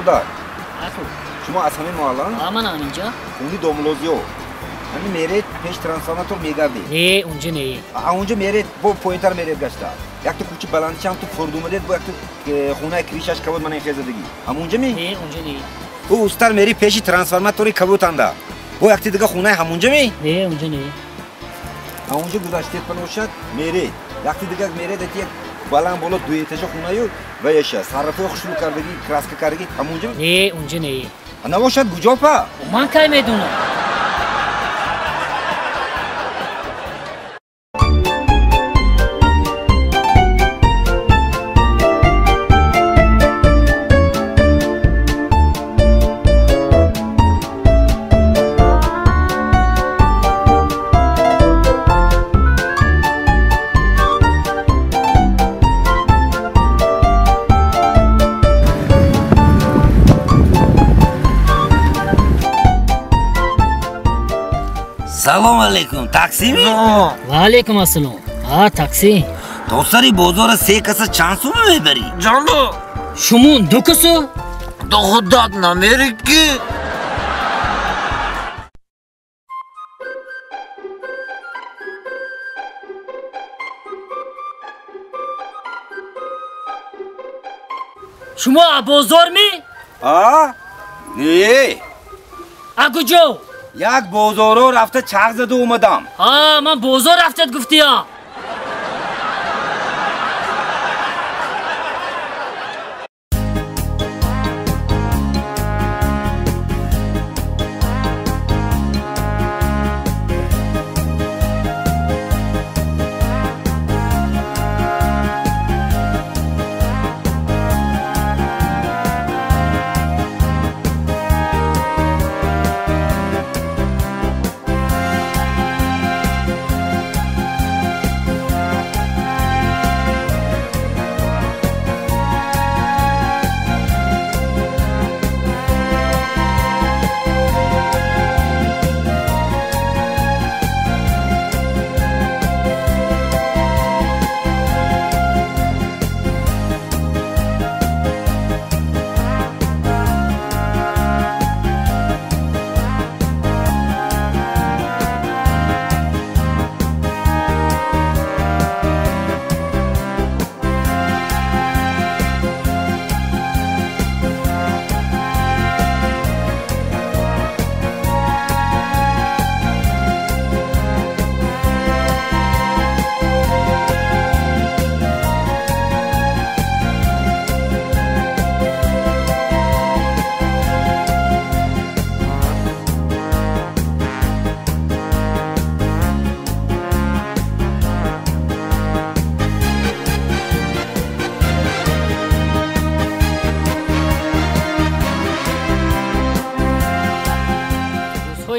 бародар шумо аз ҳамин муҳаллан ман ҳаминҷа хуни домулозиё ҳами меред пеш трансформатор мегардед не унҷа не. Унҷа меред бо поинтар меред гашта. Якто кӯчи баландишам ту фурдумадед бо якто э, хунаи кришаш кабуд мана хезадагӣ ҳамунҷа ме не унҷа не. Ӯ устар мери пеши трансформатори кабутанда. Бо якти дига хунаи ҳамунҷа ме не унҷа не. Ҳамунҷа гузаштед паношад меред. Якти дига меред як баланд боло дуэтажа хунаю ва яша саррафои хушрӯ кардагӣ краска кардагӣ ҳамунҷа не унҷа не. Набошад куҷо па? Ман кай медонам सलामकुम ताकसीम वालेकुम अस्सलाम हाँ ताकसीम dostları bozora se kasa şansı mı veri? Canlı. Şumun dokusu. Dokudan Amerika. Şuma bozor mi? Aa. Ne? Agujo. یک بازارو رفته چغ زده اومدم. ها من بازار رفتت گفتی ها.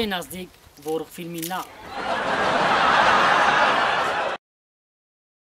Гуфтиям наздик воруқфилми нав